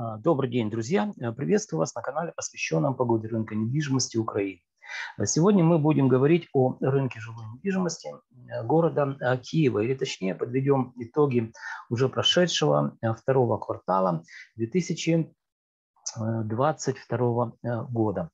А, добрый день, друзья! Э, приветствую вас на канале, посвященном погоде рынка недвижимости Украины. Э, сегодня мы будем говорить о рынке жилой недвижимости э, города Киева, или точнее подведем итоги уже прошедшего второго квартала 2022 года.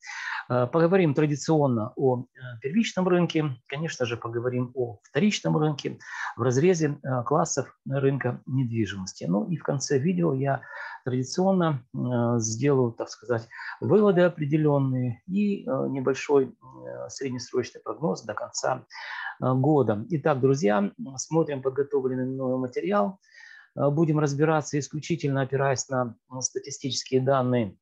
Поговорим традиционно о первичном рынке, конечно же, поговорим о вторичном рынке в разрезе классов рынка недвижимости. Ну и в конце видео я традиционно э, сделаю, так сказать, выводы определенные и э, небольшой э, среднесрочный прогноз до конца года. Итак, друзья, смотрим подготовленный мною материал. Будем разбираться исключительно опираясь на статистические данные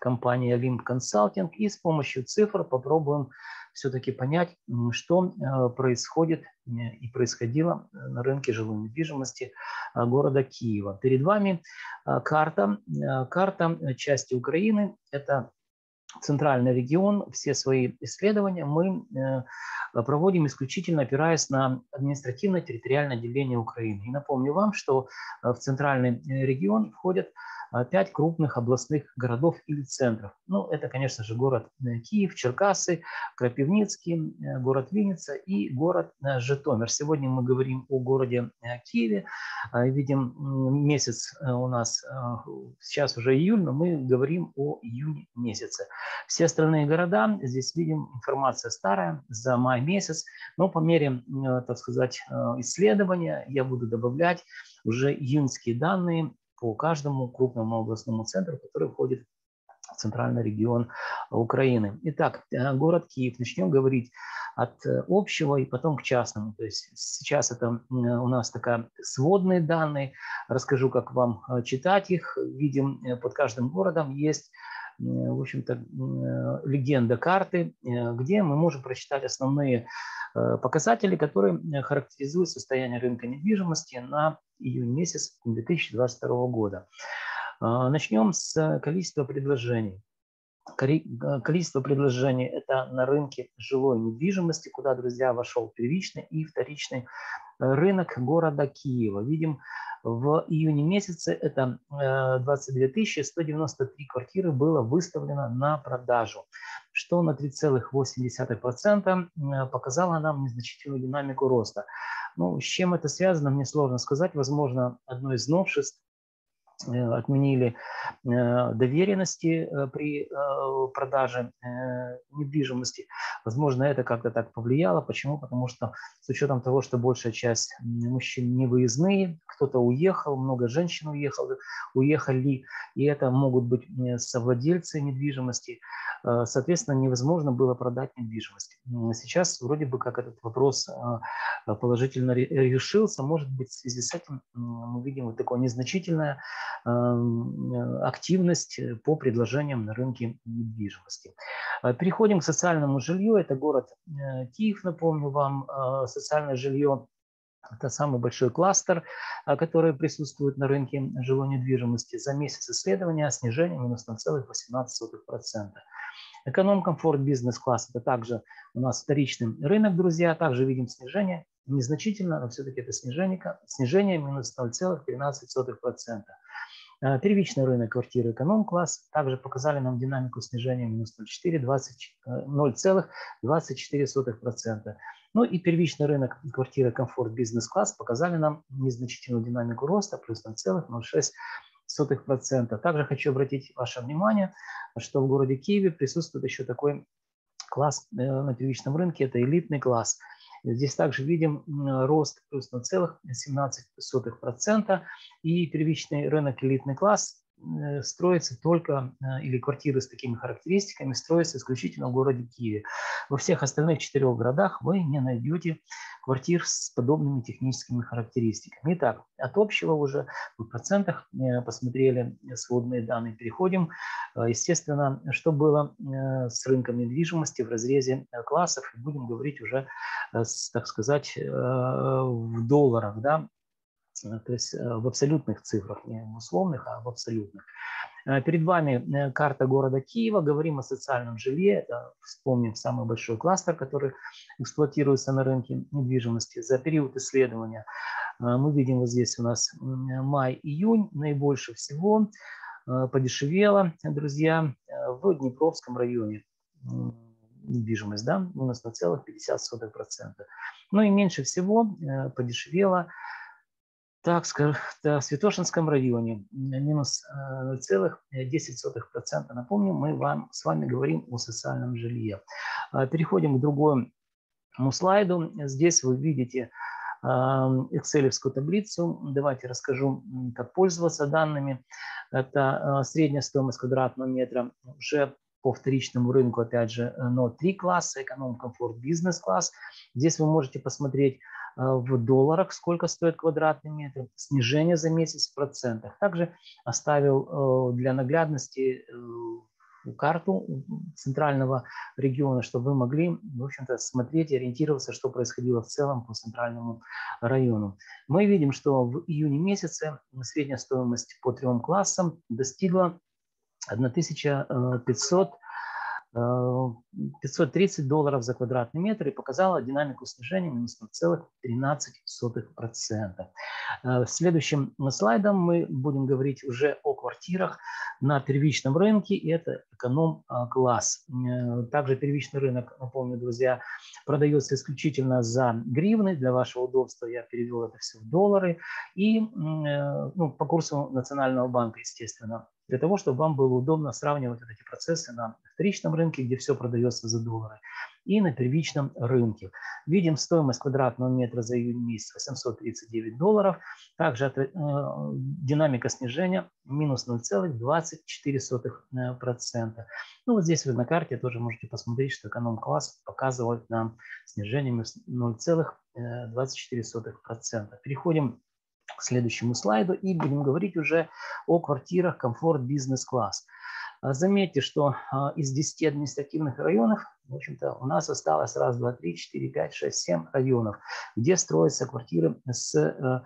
компании Olymp Consulting и с помощью цифр попробуем все-таки понять, что э, происходит э, и происходило э, на рынке жилой недвижимости города Киева. Перед вами карта, карта части Украины. Это центральный регион, все свои исследования мы проводим исключительно опираясь на административно-территориальное деление Украины. И напомню вам, что в центральный регион входят пять крупных областных городов или центров. Ну, это, конечно же, город э, Киев, Черкасы, Крапивницкий, э, город Винница и город э, Житомир. Сегодня мы говорим о городе Киеве. Видим, месяц у нас сейчас уже июль, но мы говорим о июне месяце. Все остальные города, здесь видим информация старая за май месяц, но по мере, так сказать, исследования я буду добавлять уже июньские данные по каждому крупному областному центру, который входит в центральный регион Украины. Итак, э, город Киев. Начнем говорить от э, общего и потом к частному. То есть сейчас это у нас такая сводные данные. Расскажу, как вам э, читать их. Видим, под каждым городом есть в общем-то, легенда карты, где мы можем прочитать основные Э, показатели, которые э, характеризуют состояние рынка недвижимости на июнь месяц 2022 года. Э, начнем с количества предложений. Количество предложений – это на рынке жилой недвижимости, куда, друзья, вошел первичный и вторичный рынок города Киева. Видим, в июне месяце это 22 193 квартиры было выставлено на продажу что на 3,8% э, показало нам незначительную динамику роста. Ну, с чем это связано, мне сложно сказать. Возможно, одно из новшеств э, отменили э, доверенности при продаже недвижимости. Возможно, это как-то так повлияло. Почему? Потому что с учетом того, что большая часть мужчин не выездные, кто-то уехал, много женщин уехало, уехали, и это могут быть совладельцы недвижимости, Э, соответственно, невозможно было продать недвижимость. Сейчас вроде бы как этот вопрос э, положительно решился. Может быть, в связи с этим мы видим вот такую незначительную эм, активность по предложениям на рынке недвижимости. Э, переходим к социальному жилью. Это город Киев, напомню вам. Социальное жилье это самый большой кластер, который присутствует на рынке жилой недвижимости. За месяц исследования снижение минус 0,18%. Эконом, комфорт, бизнес-класс – это также у нас вторичный рынок, друзья. Также видим снижение, незначительно, но все-таки это снижение, снижение минус 0,13%. Э, первичный рынок квартиры эконом-класс также показали нам динамику снижения минус 0,24%. Э, ну и первичный рынок квартиры комфорт бизнес-класс показали нам незначительную динамику роста плюс 0,06%. Также хочу обратить ваше внимание, что в городе Киеве присутствует еще такой класс э, на первичном рынке, это элитный класс. Здесь также видим рост плюс 0,17%, и первичный рынок элитный класс строится только, э, или квартиры с такими характеристиками строятся исключительно в городе Киеве. Во всех остальных четырех городах вы не найдете квартир с подобными техническими характеристиками. Итак, от общего уже в процентах э, посмотрели сводные данные. Переходим. Естественно, что было с рынком недвижимости в разрезе классов. Будем говорить уже, так сказать, в долларах. Да? Э, то есть э, в абсолютных цифрах, не условных, а в абсолютных. Э, перед вами карта города Киева, говорим о социальном жилье, это, вспомним самый большой кластер, который эксплуатируется на рынке недвижимости. За период исследования мы видим вот здесь у нас май-июнь, наибольше всего подешевела, друзья, в Днепровском районе недвижимость, да, минус на целых 50%. Ну и меньше всего подешевела так, в Святошинском районе минус 0,10%. Напомню, мы вам, с вами говорим о социальном жилье. Переходим к другому слайду. Здесь вы видите excel таблицу. Давайте расскажу, как пользоваться данными. Это а, средняя стоимость квадратного метра уже по вторичному рынку, опять же, но три класса, эконом, комфорт, бизнес-класс. Здесь вы можете посмотреть а, в долларах, сколько стоит квадратный метр, снижение за месяц в процентах. Также оставил э, для наглядности э, карту центрального региона, чтобы вы могли, в общем-то, смотреть и ориентироваться, что происходило в целом по центральному району. Мы видим, что в июне месяце средняя стоимость по трем классам достигла 1500 530 долларов за квадратный метр и показала динамику снижения минус 0,13%. Э, следующим слайдом мы будем говорить уже о квартирах на первичном рынке, и это эконом-класс. Э, также первичный рынок, напомню, друзья, продается исключительно за гривны. Для вашего удобства я перевел это все в доллары. И э, ну, по курсу Национального банка, естественно для того, чтобы вам было удобно сравнивать вот эти процессы на вторичном рынке, где все продается за доллары, и на первичном рынке. Видим стоимость квадратного метра за июнь месяц 839 долларов. Также э, динамика снижения минус 0,24%. Ну вот здесь вы на карте тоже можете посмотреть, что эконом-класс показывает нам снижение минус 0,24%. Переходим следующему слайду и будем говорить уже о квартирах комфорт бизнес-класс. Заметьте, что а, из 10 административных районов, в общем-то, у нас осталось раз, два, три, четыре, пять, шесть, семь районов, где строятся квартиры с э,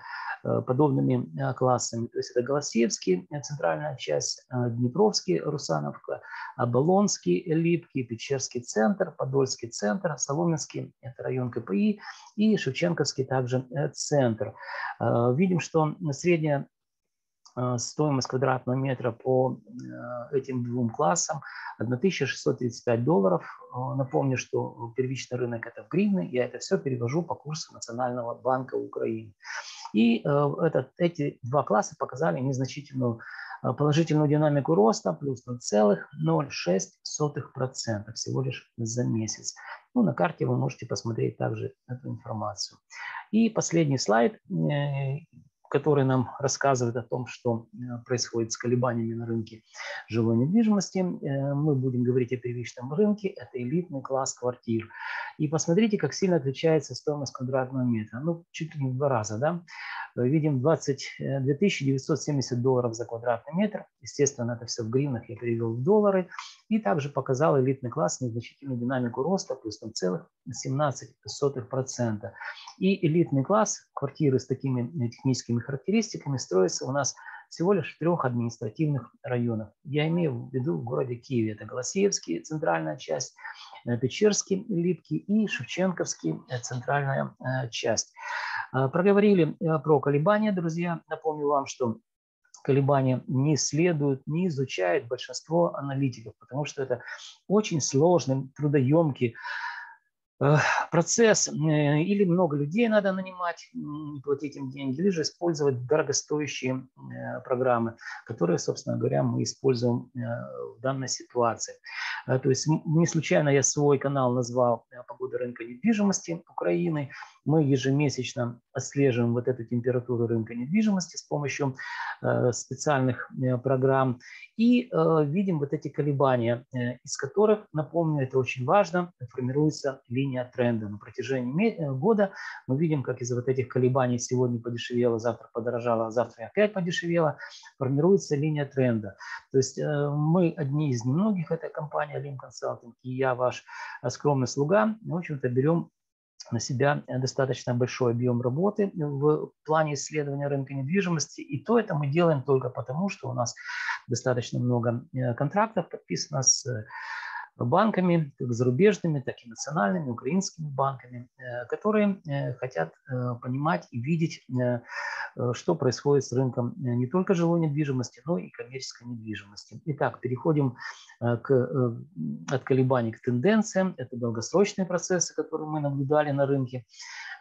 Э, подобными э, классами. То есть это Голосеевский, центральная часть, Днепровский, Русановка, Оболонский, Липкий, Печерский центр, Подольский центр, Соломенский, это район КПИ, и Шевченковский также центр. Видим, что средняя стоимость квадратного метра по этим двум классам 1635 долларов. Напомню, что первичный рынок это в гривны, я это все перевожу по курсу Национального банка Украины. И э, этот, эти два класса показали незначительную э, положительную динамику роста плюс 0,06% всего лишь за месяц. Ну, на карте вы можете посмотреть также эту информацию. И последний слайд, э, который нам рассказывает о том, что происходит с колебаниями на рынке жилой недвижимости. Мы будем говорить о первичном рынке. Это элитный класс квартир. И посмотрите, как сильно отличается стоимость квадратного метра. Ну, чуть ли не в два раза, да. Видим 22 970 долларов за квадратный метр. Естественно, это все в гривнах я перевел в доллары. И также показал элитный класс незначительную динамику роста плюс 0,17%. И элитный класс, квартиры с такими техническими характеристиками, строится у нас всего лишь в трех административных районах. Я имею в виду в городе Киеве. Это Голосеевский, центральная часть, Э, Печерский, Липкий и Шевченковский, э, центральная э, часть. Проговорили про колебания, друзья. Напомню вам, что колебания не исследуют, не изучает большинство аналитиков, потому что это очень сложный, трудоемкий процесс, или много людей надо нанимать, платить им деньги, или же использовать дорогостоящие программы, которые, собственно говоря, мы используем в данной ситуации. Э, то есть не случайно я свой канал назвал э, «Погода рынка недвижимости Украины». Мы ежемесячно отслеживаем вот эту температуру рынка недвижимости с помощью э, специальных программ и видим вот эти колебания, из которых, напомню, это очень важно, формируется линия тренда. На протяжении года мы видим, как из-за вот этих колебаний сегодня подешевело, завтра подорожало, а завтра опять подешевело, формируется линия тренда. То есть мы одни из немногих, этой компании, Лим Консалтинг, и я ваш э, скромный слуга, в общем-то, берем на себя достаточно большой объем работы в плане исследования рынка недвижимости. И то это мы делаем только потому, что у нас достаточно много э, контрактов подписано с банками, как зарубежными, так и национальными, украинскими банками, э, которые хотят понимать и видеть что происходит с рынком не только жилой недвижимости, но и коммерческой недвижимости. Итак, переходим к, от колебаний к тенденциям. Это долгосрочные процессы, которые мы наблюдали на рынке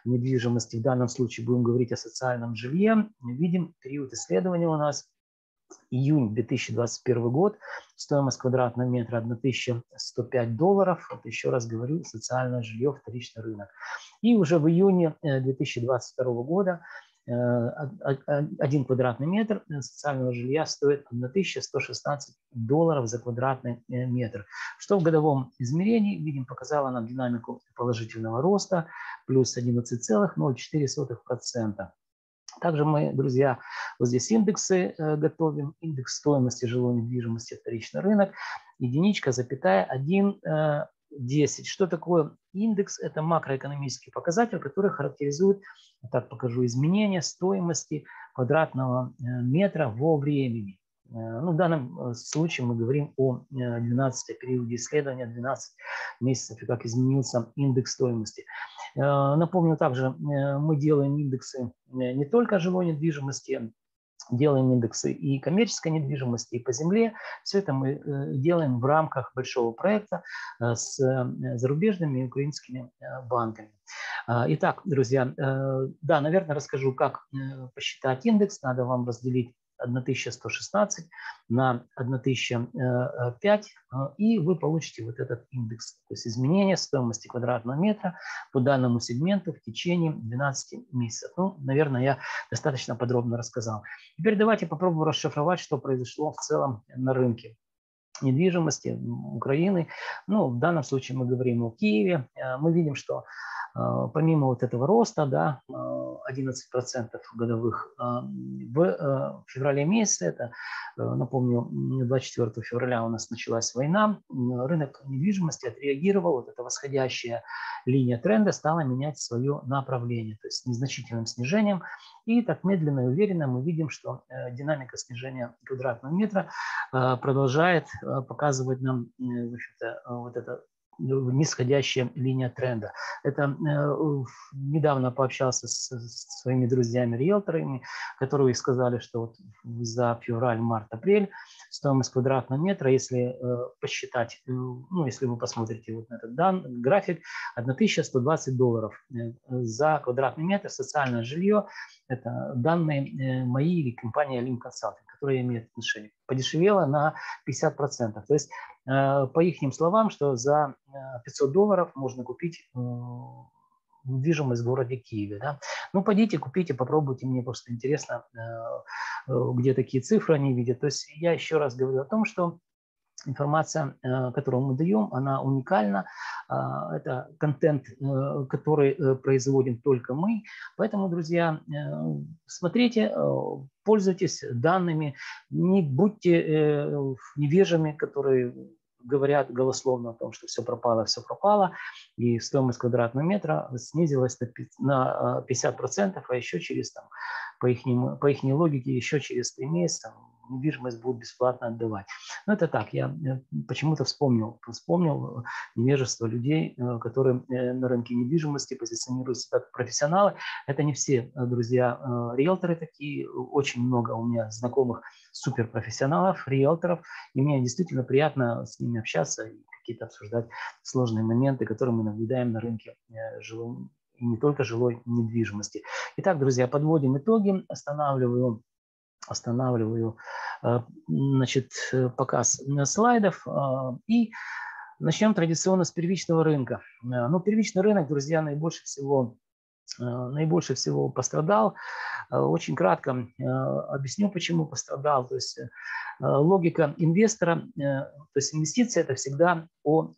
недвижимости. В данном случае будем говорить о социальном жилье. Видим период исследования у нас июнь 2021 год, стоимость квадратного метра 1105 долларов. Вот еще раз говорю, социальное жилье, вторичный рынок. И уже в июне 2022 э, года э, один квадратный метр социального жилья стоит 1116 долларов за квадратный э, метр. Что в годовом измерении, видим, показала нам динамику положительного роста, плюс 11,04%. Также мы, друзья, вот здесь индексы э, готовим. Индекс стоимости жилой недвижимости, вторичный рынок. Единичка, запятая, 1, 10. Э, Что такое индекс? Это макроэкономический показатель, который характеризует, так покажу, изменения стоимости квадратного э, метра во времени. Ну, в данном случае мы говорим о 12 периоде исследования, 12 месяцев, и как изменился индекс стоимости. Э, напомню также, э, мы делаем индексы э, не только жилой недвижимости, делаем индексы и коммерческой недвижимости, и по земле. Все это мы делаем в рамках большого проекта с зарубежными и украинскими банками. Итак, друзья, да, наверное, расскажу, как посчитать индекс. Надо вам разделить 1116 на 1005, э, и вы получите вот этот индекс, то есть изменение стоимости квадратного метра по данному сегменту в течение 12 месяцев. Ну, наверное, я достаточно подробно рассказал. Теперь давайте попробуем расшифровать, что произошло в целом на рынке недвижимости Украины. Ну, в данном случае мы говорим о Киеве. Э, мы видим, что э, помимо вот этого роста, да, 11% годовых. А, в э, феврале месяце, это, э, напомню, 24 февраля у нас началась война, рынок недвижимости отреагировал, вот эта восходящая линия тренда стала менять свое направление, то есть с незначительным снижением. И так медленно и уверенно мы видим, что э, динамика снижения квадратного метра продолжает показывать нам вот это нисходящая линия тренда. Это э, недавно пообщался с, с своими друзьями-риэлторами, которые сказали, что вот за февраль, март, апрель стоимость квадратного метра, если э, посчитать, э, ну, если вы посмотрите вот на этот дан, график, 1120 долларов за квадратный метр социальное жилье, это данные мои или компания Lim Consulting, которая имеет отношение, подешевела на 50%. То есть по их словам, что за 500 э, долларов можно купить э, недвижимость в городе Киеве. Да? Ну, пойдите, купите, попробуйте, мне просто интересно, где такие цифры они видят. То есть я еще раз говорю о том, что информация, которую мы даем, она уникальна. Это контент, который производим только мы. Поэтому, друзья, смотрите, пользуйтесь данными, не будьте невежами, которые говорят голословно о том, что все пропало, все пропало, и стоимость квадратного метра снизилась на 50%, а еще через, там, по, их, по их логике, еще через три месяца недвижимость будут бесплатно отдавать. Но это так, я почему-то вспомнил, вспомнил невежество людей, э, которые э, на рынке недвижимости позиционируют себя как профессионалы. Это не все, э, друзья, риэлторы такие, очень много у меня знакомых суперпрофессионалов, риэлторов, и мне действительно приятно с ними общаться и какие-то обсуждать сложные моменты, которые мы наблюдаем на рынке жилой и не только жилой недвижимости. Итак, друзья, подводим итоги, останавливаю останавливаю э, значит, э, показ слайдов э, и начнем традиционно с первичного рынка. Ну, первичный рынок, друзья, наибольше всего наибольше всего пострадал. Очень кратко объясню, почему пострадал. То есть логика инвестора, то есть инвестиция – это всегда о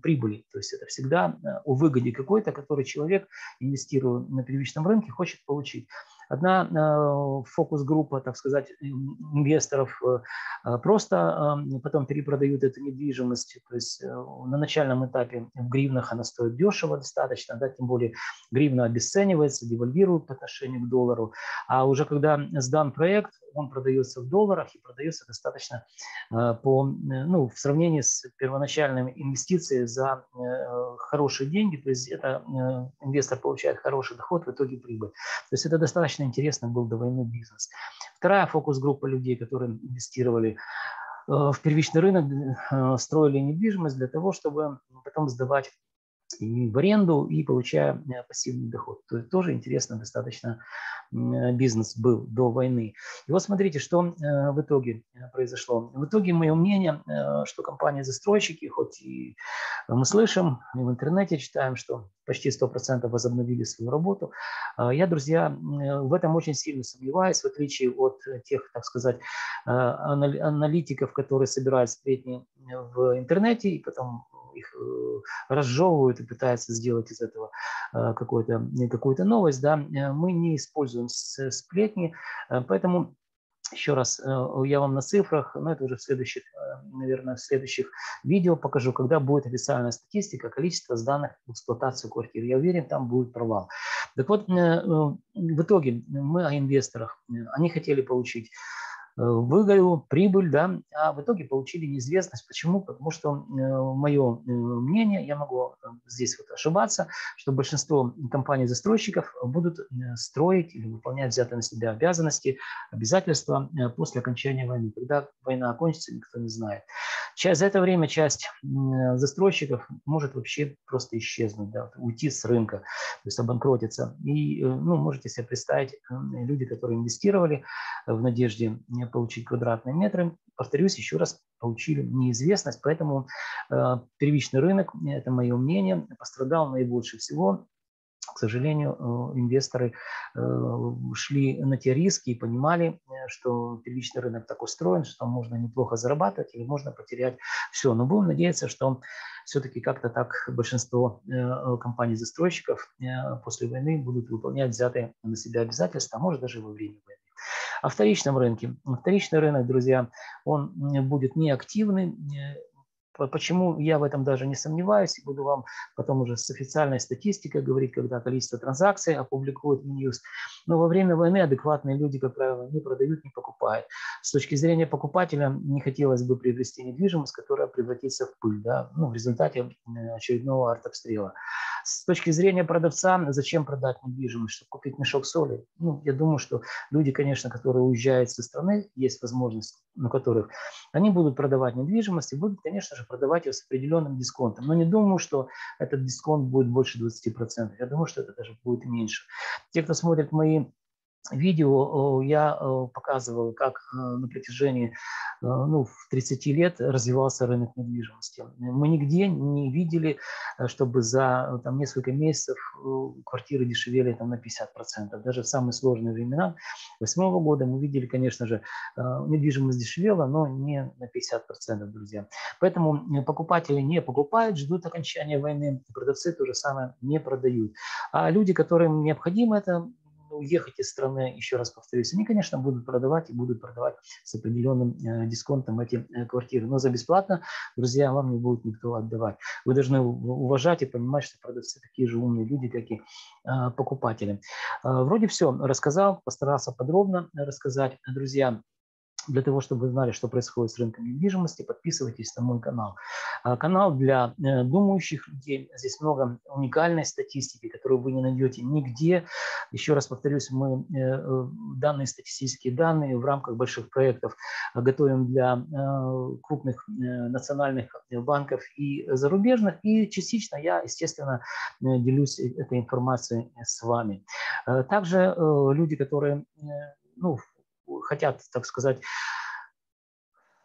прибыли, то есть это всегда о выгоде какой-то, который человек, инвестируя на первичном рынке, хочет получить. Одна э, фокус-группа, так сказать, инвесторов э, э, просто потом перепродают эту недвижимость. То есть на начальном этапе в гривнах она стоит дешево достаточно, да, тем более гривна обесценивается, девальвирует по отношению к доллару. А уже когда сдан проект, он продается в долларах и продается достаточно по, ну, в сравнении с первоначальными инвестициями за хорошие деньги, то есть это инвестор получает хороший доход, в итоге прибыль. То есть это достаточно интересно был до войны бизнес. Вторая фокус-группа людей, которые инвестировали в первичный рынок, строили недвижимость для того, чтобы потом сдавать и в аренду, и получая э, пассивный доход. То есть тоже интересно достаточно бизнес был до войны. И вот смотрите, что э, в итоге э, произошло. В итоге мое мнение, что компании-застройщики, хоть и мы слышим, и в интернете читаем, что почти 100% возобновили свою работу. Я, друзья, в этом очень сильно сомневаюсь, в отличие от тех, так сказать, аналитиков, которые собирают сплетни в интернете и потом их э, разжевывают и пытаются сделать из этого э, какую-то какую новость, да, э, мы не используем сплетни, поэтому еще раз, я вам на цифрах, но это уже в следующих, наверное, в следующих видео покажу, когда будет официальная статистика, количество сданных в эксплуатацию квартир. Я уверен, там будет провал. Так вот, в итоге мы о инвесторах. Они хотели получить Э, выгорел, прибыль, да, а в итоге получили неизвестность. Почему? Потому что э, мое э, мнение, я могу здесь вот ошибаться, что большинство компаний-застройщиков будут строить или выполнять взятые на себя обязанности, обязательства после окончания войны. Когда война окончится, никто не знает. Часть, за это время часть застройщиков может вообще просто исчезнуть, да, уйти с рынка, то есть обанкротиться. И, ну, можете себе представить, люди, которые инвестировали в надежде получить квадратные метры. Повторюсь, еще раз, получили неизвестность, поэтому э, первичный рынок, это мое мнение, пострадал наибольше всего к сожалению, э, инвесторы э, шли на те риски и понимали, что первичный рынок так устроен, что можно неплохо зарабатывать или можно потерять все. Но будем надеяться, что все-таки как-то так большинство компаний-застройщиков после войны будут выполнять взятые на себя обязательства, а может даже во время войны. О вторичном рынке. Вторичный рынок, друзья, он будет неактивный, Почему я в этом даже не сомневаюсь, буду вам потом уже с официальной статистикой говорить, когда количество транзакций опубликуют Минюс. Но во время войны адекватные люди, как правило, не продают, не покупают. С точки зрения покупателя не хотелось бы приобрести недвижимость, которая превратится в пыль да, ну, в результате очередного артобстрела. С точки зрения продавца, зачем продать недвижимость, чтобы купить мешок соли? Ну, я думаю, что люди, конечно, которые уезжают со страны, есть возможность, на которых они будут продавать недвижимость и будут, конечно же, продавать ее с определенным дисконтом. Но не думаю, что этот дисконт будет больше 20%. Я думаю, что это даже будет меньше. Те, кто смотрит мои видео я показывал, как э, на протяжении ну, 30 лет развивался рынок недвижимости. Мы нигде не видели, э, чтобы за там, несколько месяцев квартиры дешевели там, на 50%. Даже в самые сложные времена 2008 года мы видели, конечно же, э, недвижимость дешевела, но не на 50%, друзья. Поэтому покупатели не покупают, ждут окончания войны, продавцы то же самое не продают. А люди, которым необходимо это, уехать из страны, еще раз повторюсь, они, конечно, будут продавать и будут продавать с определенным э, дисконтом эти э, квартиры. Но за бесплатно, друзья, вам не будет никто отдавать. Вы должны уважать и понимать, что продавцы такие же умные люди, как и э, покупатели. Вроде все рассказал, постарался подробно рассказать. Друзья, для того, чтобы вы знали, что происходит с рынком недвижимости, подписывайтесь на мой канал. А, канал для э, думающих людей. Здесь много уникальной статистики, которую вы не найдете нигде. Еще раз повторюсь, мы э, э, данные статистические данные в рамках больших проектов готовим для крупных национальных банков и зарубежных. И частично я, естественно, делюсь этой информацией с вами. Также люди, которые ну, хотят, так сказать,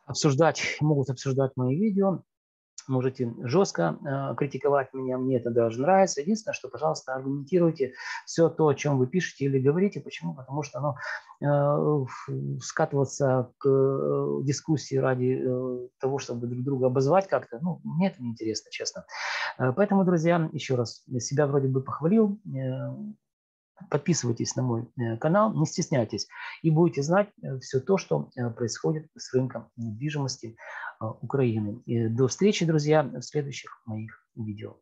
обсуждать, могут обсуждать мои видео, можете жестко э, критиковать меня, мне это даже нравится. Единственное, что, пожалуйста, аргументируйте все то, о чем вы пишете или говорите. Почему? Потому что ну, э, скатываться к э, дискуссии ради э, того, чтобы друг друга обозвать как-то, ну, мне это неинтересно, честно. Э, поэтому, друзья, еще раз, себя вроде бы похвалил, э, Подписывайтесь на мой э, канал, не стесняйтесь, и будете знать э, все то, что э, происходит с рынком недвижимости Украины. И до встречи, друзья, в следующих моих видео.